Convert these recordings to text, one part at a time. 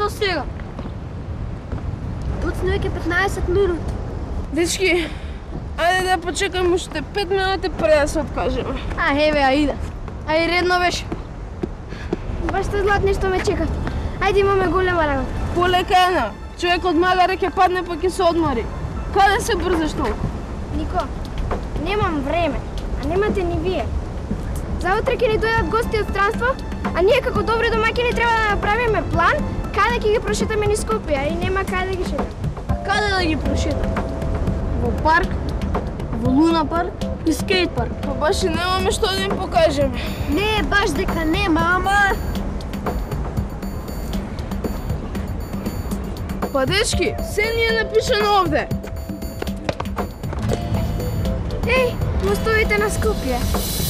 до сега? Точно веќе 15 минути. Дечки, ајде да почекаме уште 5 минути пред да се откажеме. А, еве, а иде. А и редно беше. Баш сте златни што ме чекат. Ајде имаме голема работа. Полека. Човек од магаре ќе падне па ќе се одмори. Каде се брзаш толку? Нико, немам време, а немате ни вие. Заутре ќе ни дојдат гости од странство, а ние како добри домаќини треба да направиме план каде ќе ги прошетаме низ Скопје, и нема каде да ги шетаме. А каде да ги прошетаме? Во парк, во Луна парк и скейт парк. Па баш и немаме што да им покажеме. Не, баш дека нема, ама... Па дечки, се ни е напишано овде. Еј, мостовите на Скопје.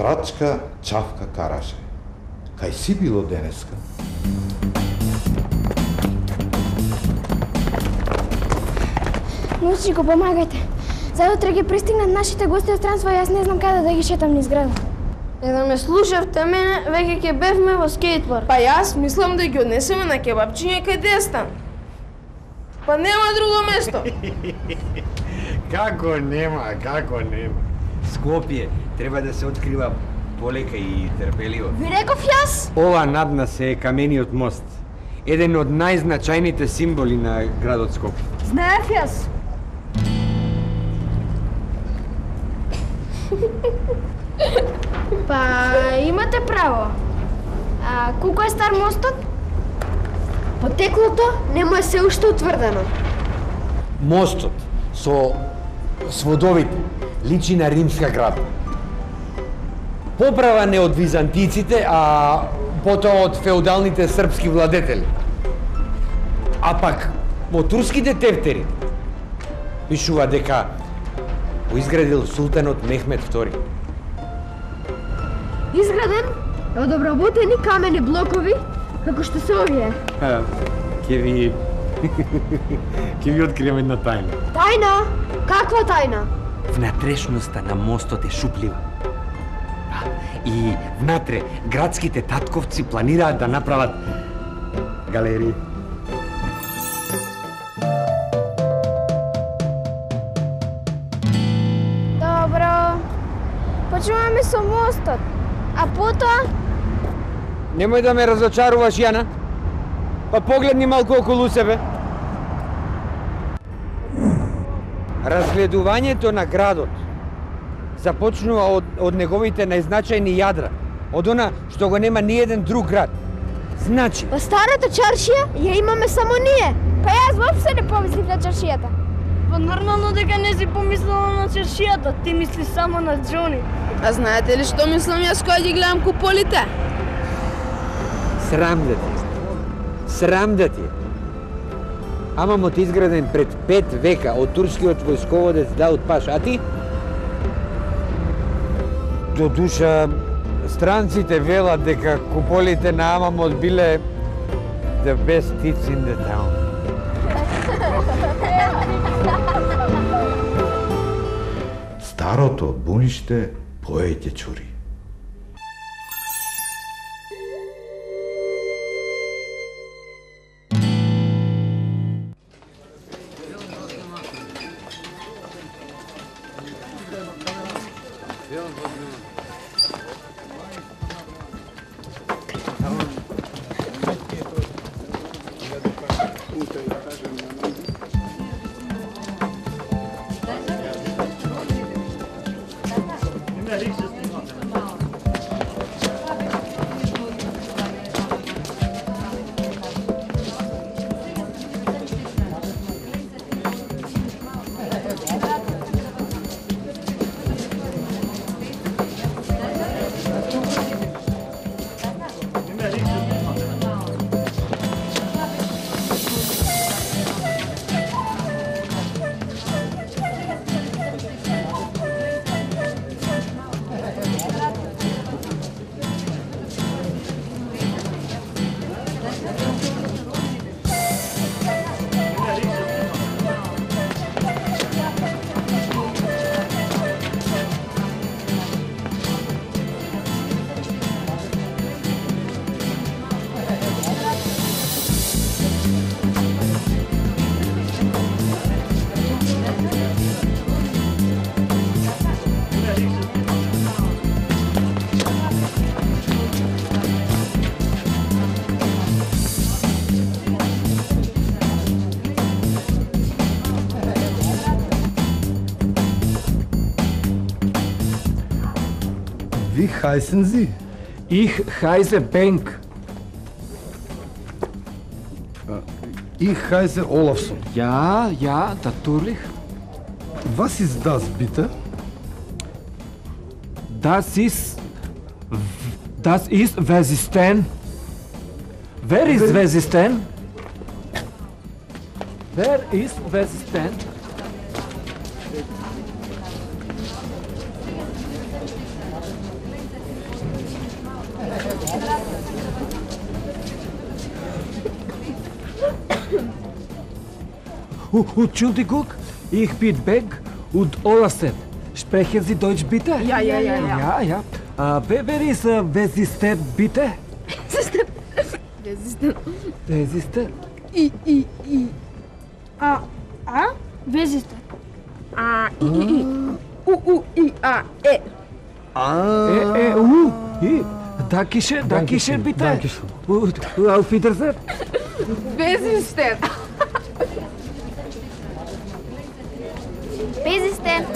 Страчка чавка караше. Кај си било денеска? Мусчико, помагајте. Заутре ќе пристигнат нашите гости од странство и јас не знам каде да ги шетам низ града. Е да ме слушавте мене, веќе ќе бевме во скейт парк. Па јас мислам да ги однесеме на кебапчиња кај Дестан. Па нема друго место. Како нема, како нема. Скопје треба да се открива полека и трпеливо. Ви реков јас? Ова над нас е камениот мост. Еден од најзначајните символи на градот Скопје. Знаев јас. Па, имате право. А колку е стар мостот? Потеклото нема е се уште утврдено. Мостот со сводовите личи на римска града. Поправан е од византиците, а потоа од феудалните српски владетели. А пак, во турските тефтери пишува дека го изградил султанот Мехмед II. Изграден од обработени камени блокови, како што се овие. Ке ви ќе ви открием една тајна. Тајна? Каква тајна? Внатрешноста на мостот е шуплива. И внатре градските татковци планираат да направат галерии. Добро. Почнуваме со мостот. А потоа Немој да ме разочаруваш, Јана. Па погледни малку околу себе. Разгледувањето на градот започнува од, од неговите најзначајни јадра, од она што го нема ни еден друг град. Значи, Па старата чаршија ја имаме само ние. Па јас воопшто не помислив на чаршијата. Па нормално дека не си помислила на чешијата, ти мисли само на Џони. А знаете ли што мислам јас кога ги гледам куполите? срам да ти. Срам да ти. Е. Амамот изграден пред пет века од турскиот војсководец Дауд Паш, а ти? До душа, странците велат дека куполите на Амамот биле the best tits in the town. Старото буниште поеќе чури. 不不不。Merry Christmas. Heißen Sie? Ich heiße Benk. Ich heiße Olafsson. Ja, ja, natürlich. Was ist das bitte? Das ist. Das ist Wesisten. Wer ist Wesisten? Wer ist Wesisten? Entschuldigung, ich bin Beck und Olafsen. Sprechen Sie Deutsch bitte? Ja, ja, ja, ja. Ja, ja. Äh, wer, ist äh, Wesisten bitte? Wesisten? И, и, и. А, а? Везите. А, и, и, и. У, у, и, а, е. Äh, äh, uh, hi. Dankeschön, Dankeschön bitte. Dankeschön. Auf Wiedersehen. Безистен. Безистен.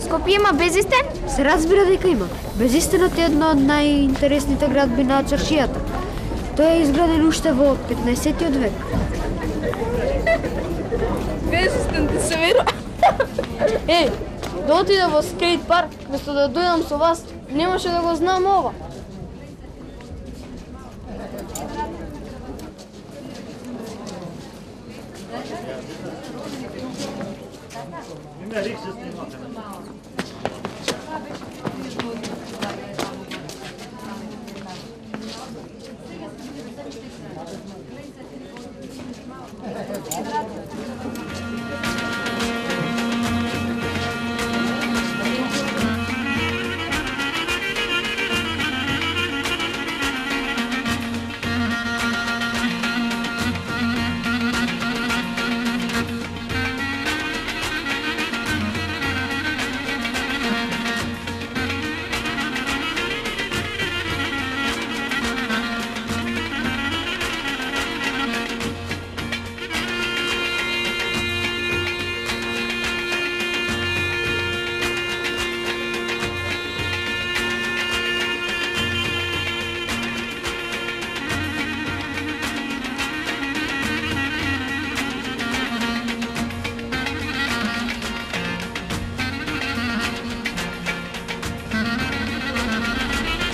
Скопје има Безистен? Се разбира дека има. Безистинот е едно од најинтересните градби на чаршијата. Тој е изграден уште во 15-тиот век. Безистен ти се верува. Е, да отида во скейт парк, вместо да дојдам со вас, немаше да го знам ова. Merry Christmas.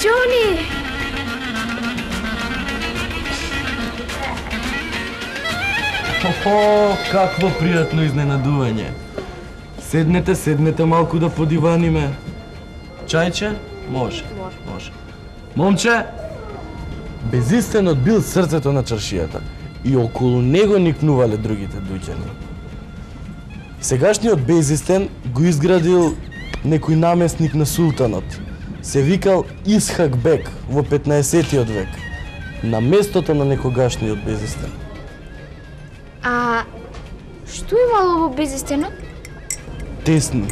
Џони! О, какво пријатно изненадување. Седнете, седнете малку да подиваниме. Чајче? Може. Може. Може. Момче, Безистенот бил срцето на чаршијата и околу него никнувале другите дуќани. Сегашниот Безистен го изградил некој наместник на султанот. Се викал Исхак Бек во 15-тиот век, на местото на некогашниот Безистен. А што имало во Безистенот? тесни,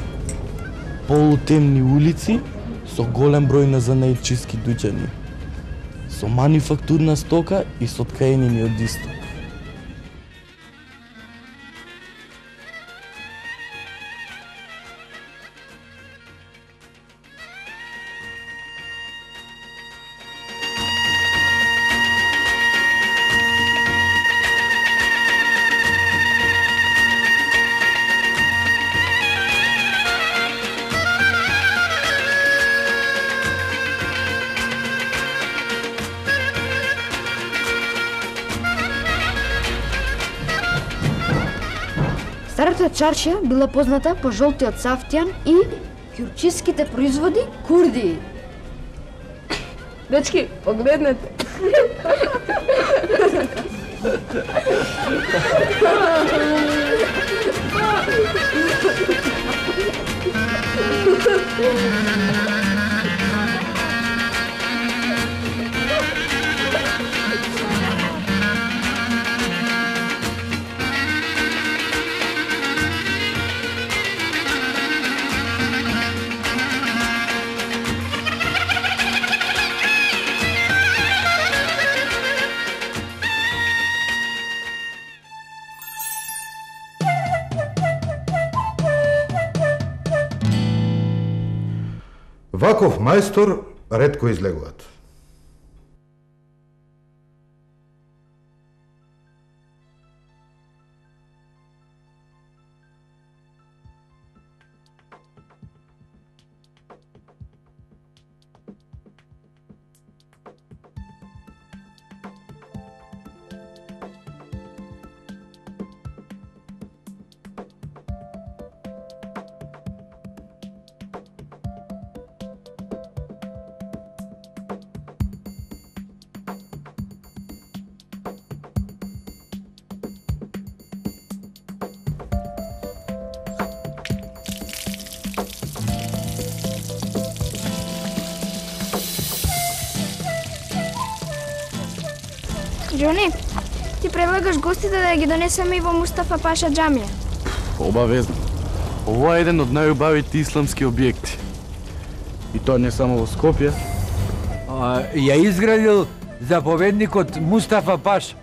полутемни улици со голем број на занаидчиски дуќани. Со манифактурна стока и со ткаенини од исток. Чаршија била позната по жолтиот сафтјан и кјурчиските производи курди. Дечки, погледнете. Ваков мајстор редко излегуваат. Џони, ти предлагаш гостите да ги донесеме и во Мустафа Паша џамија. Обавезно. Ова е еден од најубавите исламски објекти. И тоа не само во Скопје, А, ја изградил заповедникот Мустафа Паш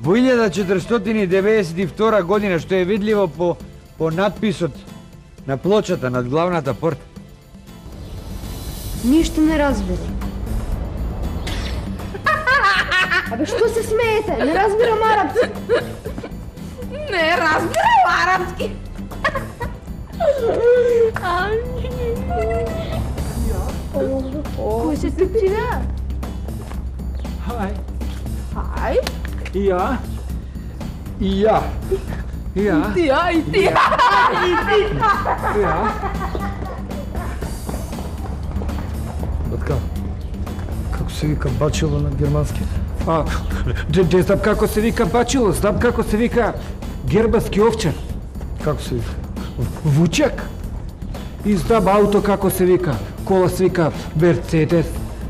во 1492 година, што е видливо по, по надписот на плочата над главната порта. Ништо не разбира. Абе, што се смеете? Не разбирам арапски. Не разбирам арапски. Кој се типчина? Хај. Ај, И ја. И ја. И ја. ти ај, ти И ја. Батка, како се вика бачило на германски? А, де, де знам како се вика бачило, знам како се вика гербаски овчар. Како се вика? Вучак. И знам ауто како се вика. Кола се вика Мерцедес.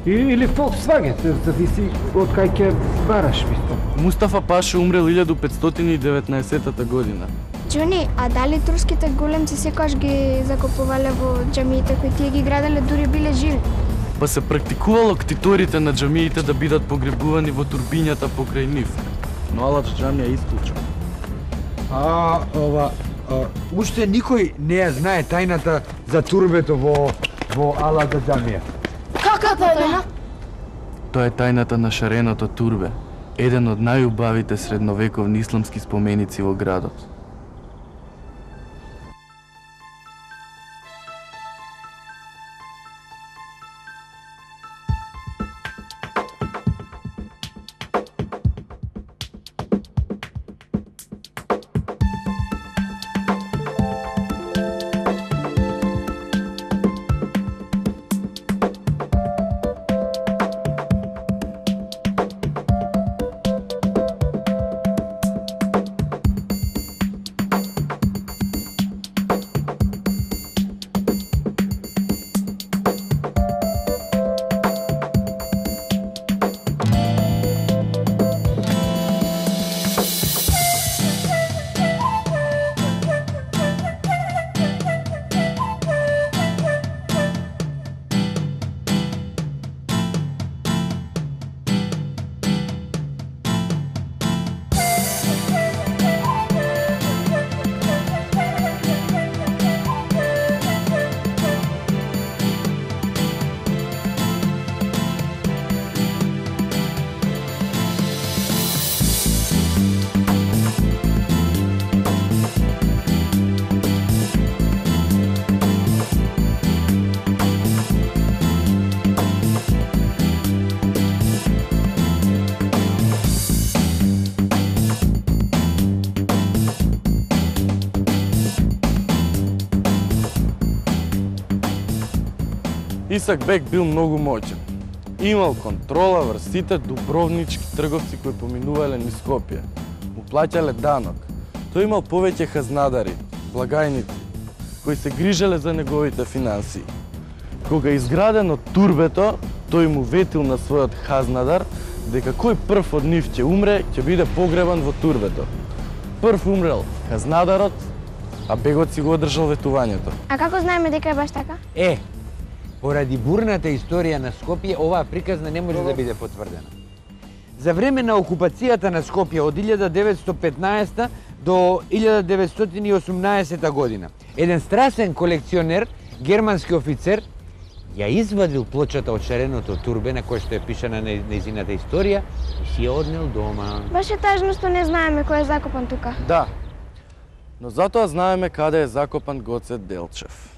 Или Volkswagen, зависи од кај ќе бараш, мислам. Мустафа Паша умрел 1519 година. Џони, а дали турските големци секогаш ги закопувале во џамиите кои тие ги граделе дури биле живи? Па се практикувало ктиторите на џамиите да бидат погребувани во турбињата покрај нив. Но Алач џамија е исклучен. А, ова, а, уште никој не ја знае тајната за турбето во во Алада џамија. Кака тајна? Тоа е тајната на шареното турбе, еден од најубавите средновековни исламски споменици во градот. Исак Бек бил многу моќен. Имал контрола врз сите дубровнички трговци кои поминувале низ Скопје. Му плаќале данок. Тој имал повеќе хазнадари, благајници, кои се грижеле за неговите финансии. Кога изградено турбето, тој му ветил на својот хазнадар дека кој прв од нив ќе умре, ќе биде погребан во турбето. Прв умрел хазнадарот, а бегот си го одржал ветувањето. А како знаеме дека е баш така? Е, поради бурната историја на Скопје, оваа приказна не може да биде потврдена. За време на окупацијата на Скопје од 1915 до 1918 година, еден страсен колекционер, германски офицер, ја извадил плочата од шареното турбе на кој што е пишана на незината историја и си ја однел дома. Баш е тажно што не знаеме кој е закопан тука. Да, но затоа знаеме каде е закопан Гоце Делчев.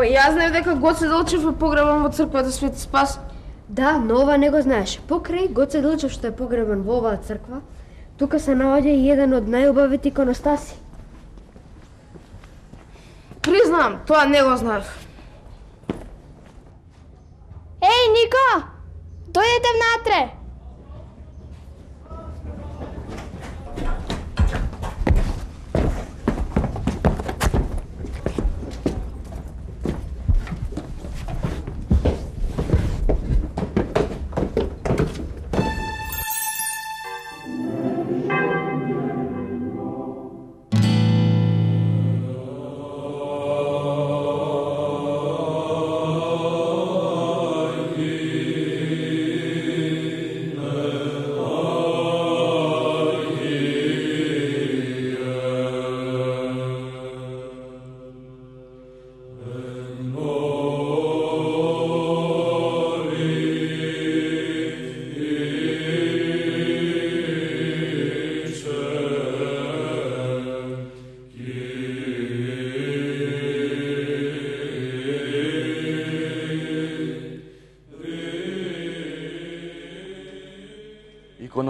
Па јас знаев дека Гоце Делчев е погребан во црквата Свети Спас. Да, но ова не го знаеш. Покрај Гоце Делчев што е погребан во оваа црква, тука се наоѓа и еден од најубавите иконостаси. Признавам, тоа не го знаев.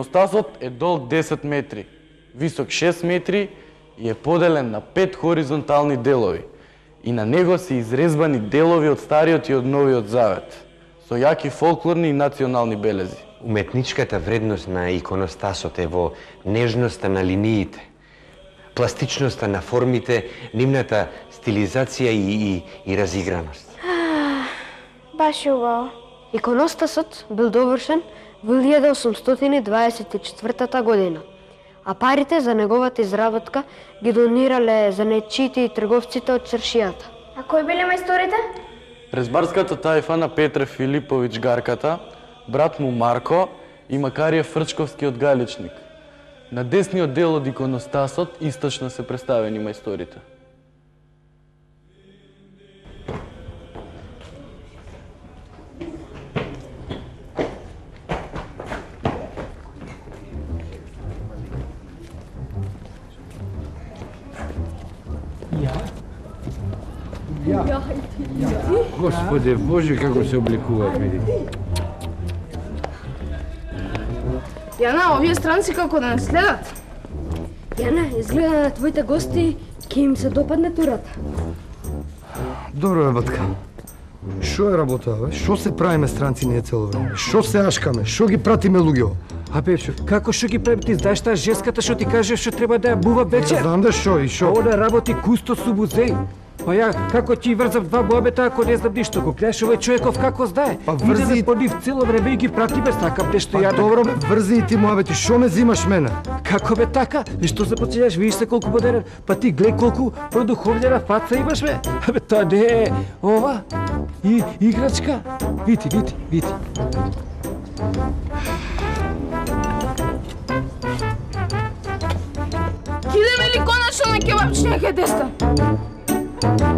Иконостасот е долг 10 метри, висок 6 метри и е поделен на пет хоризонтални делови. И на него се изрезбани делови од Стариот и од Новиот Завет, со јаки фолклорни и национални белези. Уметничката вредност на иконостасот е во нежноста на линиите, пластичноста на формите, нивната стилизација и, и, и разиграност. Баш убаво. Иконостасот бил довршен во 1824 година, а парите за неговата изработка ги донирале за нечите и трговците од чаршијата. А кои биле мајсторите? Резбарската тајфа на Петре Филиповиќ Гарката, брат му Марко и Макарија Фрчковски од Галичник. На десниот дел од иконостасот источно се представени мајсторите. Господе Боже, како се обликуваат, види. Јана, овие странци како да не следат. Јана, изгледа на твоите гости ќе им се допадне турата. Добро е, батка. Шо е работа, бе? Шо се правиме странци ние цело време? Шо се ашкаме? Шо ги пратиме луѓето? А Пепчо, како што ги прави ти знаеш таа жеската што ти каже што треба да ја бува вечер? знам да шо и шо. Ово да работи кусто су музеј. Па ја, како ти врзав два бобета ако не знам ништо, го гледаш овој човеков како знае. Па Иде врзи- да по нив цело време и ги прати без сакам нешто Па ја. добро, бе, врзи и ти муабети, шо ме зимаш мене? Како бе така? И што се почињаш, видиш се колку модерен, па ти глеј колку продуховljena фаца имаш бе. Абе тоа не е ова. И играчка. Вити, вити, вити. Идеме ли конечно на кебапчиња кај деста? Thank you.